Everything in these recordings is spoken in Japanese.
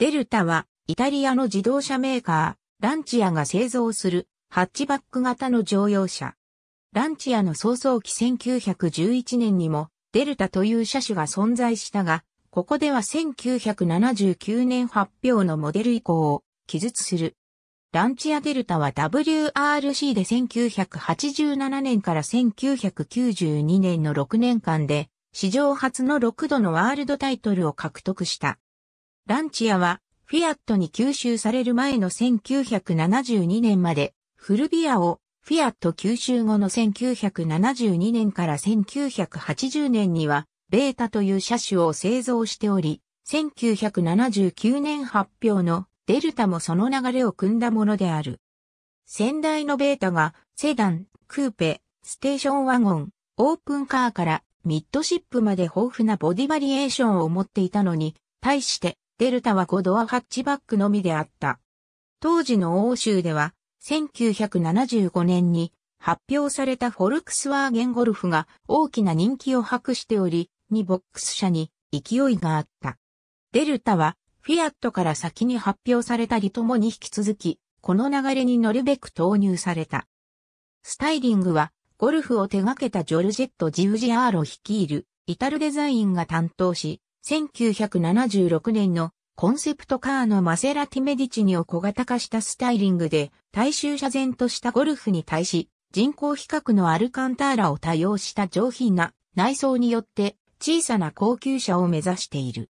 デルタはイタリアの自動車メーカー、ランチアが製造するハッチバック型の乗用車。ランチアの創創期1911年にもデルタという車種が存在したが、ここでは1979年発表のモデル以降を記述する。ランチアデルタは WRC で1987年から1992年の6年間で史上初の6度のワールドタイトルを獲得した。ランチアはフィアットに吸収される前の1972年までフルビアをフィアット吸収後の1972年から1980年にはベータという車種を製造しており、1979年発表のデルタもその流れを組んだものである。先代のベータがセダン、クーペ、ステーションワゴン、オープンカーからミッドシップまで豊富なボディバリエーションを持っていたのに、対してデルタは5ドアハッチバックのみであった。当時の欧州では1975年に発表されたフォルクスワーゲンゴルフが大きな人気を博しており、2ボックス車に勢いがあった。デルタはフィアットから先に発表されたりともに引き続き、この流れに乗るべく投入された。スタイリングはゴルフを手掛けたジョルジェット・ジウジアーロ率いるイタルデザインが担当し、1976年のコンセプトカーのマセラティメディチニを小型化したスタイリングで、大衆車前としたゴルフに対し、人工比較のアルカンターラを多用した上品な内装によって小さな高級車を目指している。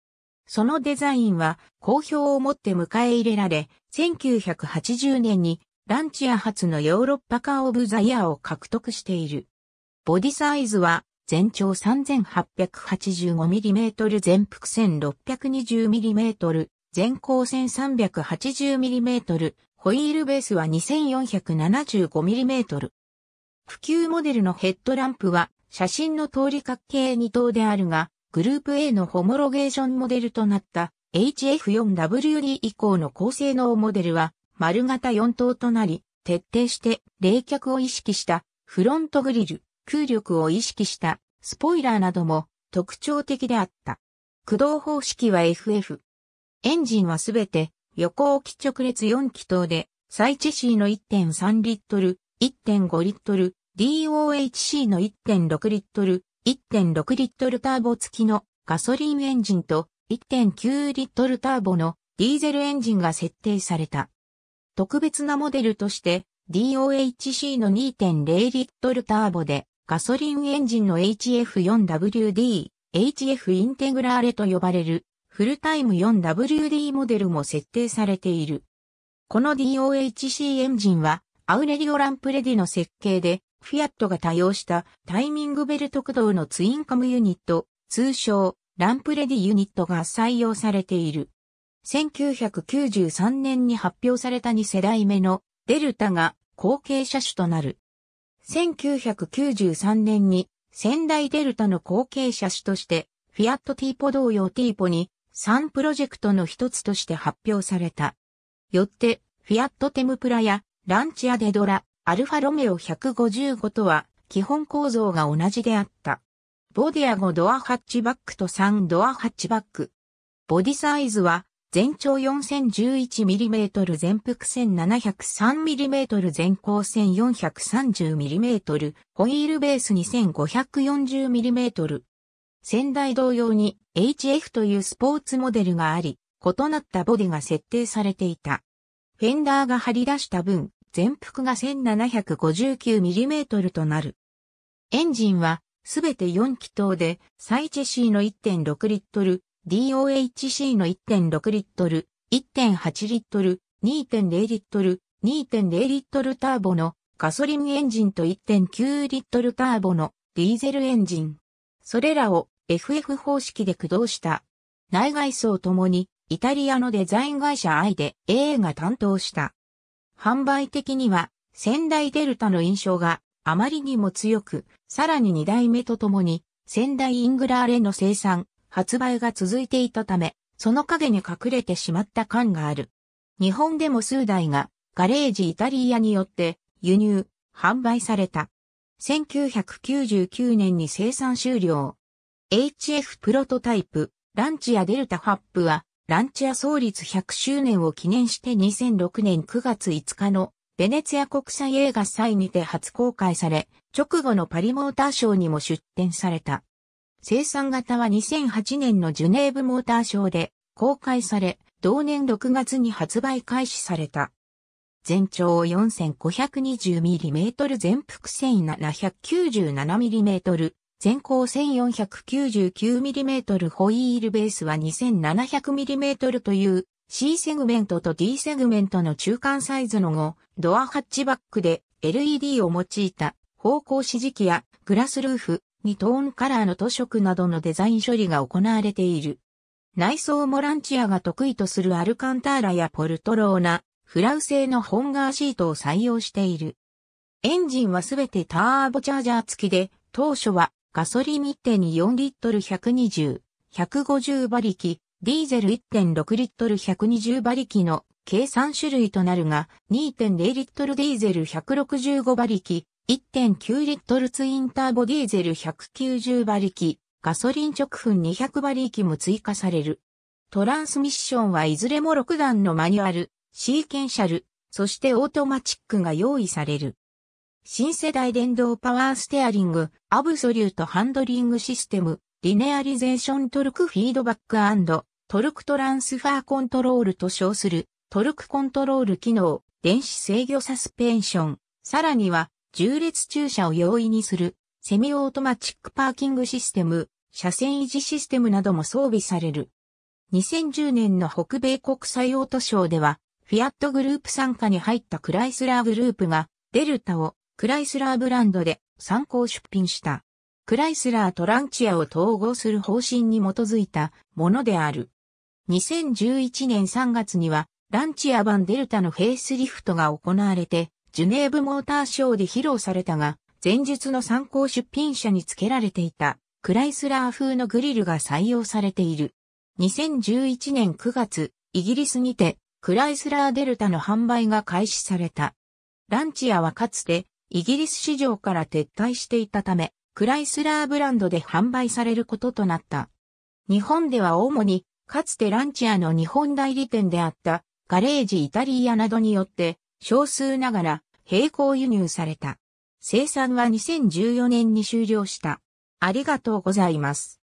そのデザインは好評をもって迎え入れられ、1980年にランチア初のヨーロッパカーオブザイヤーを獲得している。ボディサイズは全長 3885mm 全幅 1620mm 全高 1380mm ホイールベースは 2475mm 普及モデルのヘッドランプは写真の通り角形2灯であるがグループ A のホモロゲーションモデルとなった HF4WD 以降の高性能モデルは丸型4灯となり徹底して冷却を意識したフロントグリル。空力を意識したスポイラーなども特徴的であった。駆動方式は FF。エンジンはすべて横置き直列4気筒で、サイチェシーの1.3リットル、1.5リットル、DOHC の1.6リットル、1.6リットルターボ付きのガソリンエンジンと1.9リットルターボのディーゼルエンジンが設定された。特別なモデルとして DOHC の2.0リットルターボでガソリンエンジンの HF4WD、HF インテグラーレと呼ばれるフルタイム 4WD モデルも設定されている。この DOHC エンジンはアウレリオランプレディの設計でフィアットが多用したタイミングベルト駆動のツインカムユニット、通称ランプレディユニットが採用されている。1993年に発表された2世代目のデルタが後継車種となる。1993年に仙台デルタの後継車種として、フィアットティーポ同様ティーポに3プロジェクトの一つとして発表された。よって、フィアットテムプラやランチアデドラ、アルファロメオ155とは基本構造が同じであった。ボディア5ドアハッチバックと3ドアハッチバック。ボディサイズは全長 4011mm 全幅 1703mm 全高 1430mm ホイールベース 2540mm 先代同様に HF というスポーツモデルがあり、異なったボディが設定されていた。フェンダーが張り出した分、全幅が 1759mm となる。エンジンはすべて4気筒で、サイチェシーの1.6リットル、DOHC の1.6リットル、1.8リットル、2.0リットル、2.0リットルターボのガソリンエンジンと1.9リットルターボのディーゼルエンジン。それらを FF 方式で駆動した。内外装ともにイタリアのデザイン会社アイで AA が担当した。販売的には仙台デルタの印象があまりにも強く、さらに2代目とともに仙台イングラーレの生産、発売が続いていたため、その影に隠れてしまった感がある。日本でも数台がガレージイタリアによって輸入、販売された。1999年に生産終了。HF プロトタイプ、ランチやデルタファップはランチア創立100周年を記念して2006年9月5日のベネツィア国際映画祭にて初公開され、直後のパリモーターショーにも出展された。生産型は2008年のジュネーブモーターショーで公開され、同年6月に発売開始された。全長 4520mm 全幅 1797mm 全高 1499mm ホイールベースは 2700mm という C セグメントと D セグメントの中間サイズの5ドアハッチバックで LED を用いた方向指示器やグラスルーフ、2トーンカラーの塗色などのデザイン処理が行われている。内装もランチアが得意とするアルカンターラやポルトローナ、フラウ製のホンガーシートを採用している。エンジンはすべてターボチャージャー付きで、当初はガソリン1.4リットル120、150馬力、ディーゼル1.6リットル120馬力の計3種類となるが、2.0リットルディーゼル165馬力、1.9リットルツインターボディーゼル190馬力、ガソリン直噴200馬力も追加される。トランスミッションはいずれも6段のマニュアル、シーケンシャル、そしてオートマチックが用意される。新世代電動パワーステアリング、アブソリュートハンドリングシステム、リネアリゼーショントルクフィードバックトルクトランスファーコントロールと称するトルクコントロール機能、電子制御サスペンション、さらには縦列駐車を容易にするセミオートマチックパーキングシステム、車線維持システムなども装備される。2010年の北米国際オートショーでは、フィアットグループ傘下に入ったクライスラーグループがデルタをクライスラーブランドで参考出品した。クライスラーとランチアを統合する方針に基づいたものである。2011年3月にはランチア版デルタのフェイスリフトが行われて、ジュネーブモーターショーで披露されたが、前述の参考出品車に付けられていたクライスラー風のグリルが採用されている。2011年9月、イギリスにてクライスラーデルタの販売が開始された。ランチアはかつてイギリス市場から撤退していたため、クライスラーブランドで販売されることとなった。日本では主に、かつてランチアの日本代理店であったガレージイタリアなどによって少数ながら並行輸入された。生産は2014年に終了した。ありがとうございます。